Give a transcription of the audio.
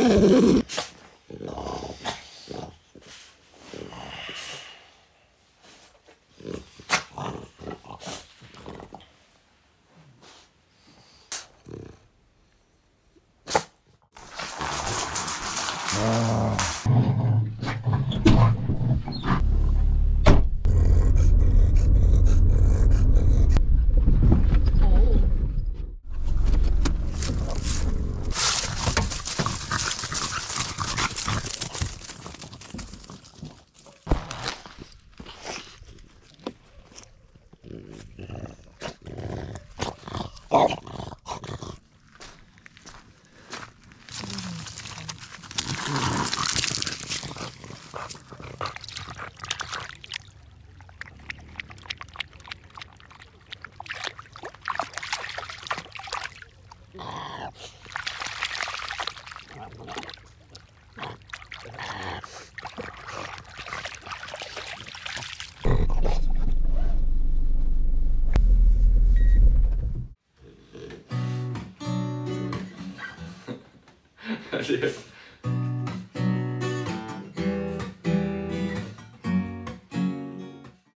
Mm-hmm. 니에 idea.